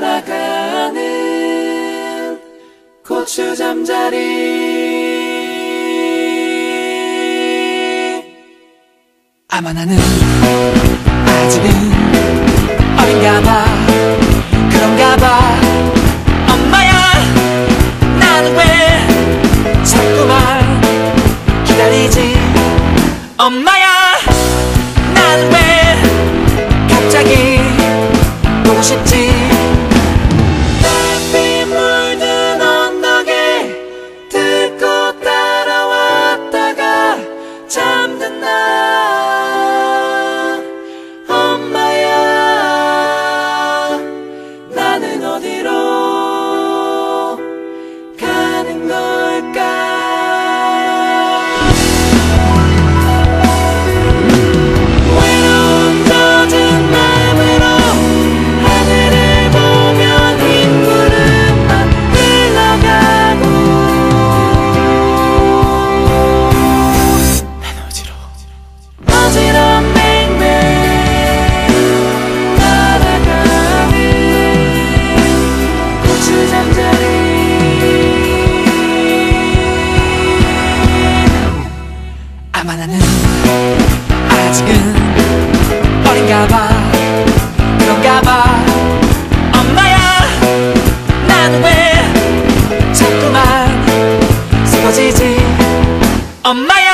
날아가는 고추 잠자리. 아마 나는 아직은 어린가 봐 그런가 봐. 엄마야 나는 왜 자꾸만 기다리지? 엄마야 나는 왜 갑자기 보고 싶지 다만 나는 아직은 어린가 봐. 그런가 봐. 엄마야 나는 왜 자꾸만 쓰러지지? 엄마야.